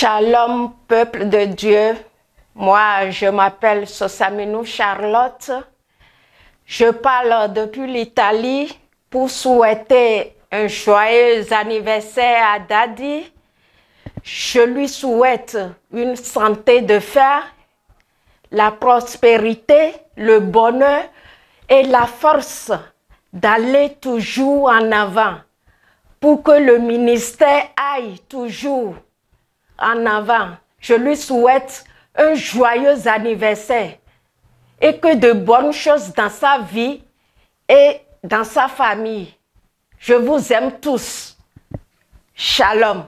Shalom, peuple de Dieu. Moi, je m'appelle Sosaminou Charlotte. Je parle depuis l'Italie pour souhaiter un joyeux anniversaire à Daddy. Je lui souhaite une santé de fer, la prospérité, le bonheur et la force d'aller toujours en avant pour que le ministère aille toujours en avant. Je lui souhaite un joyeux anniversaire et que de bonnes choses dans sa vie et dans sa famille. Je vous aime tous. Shalom.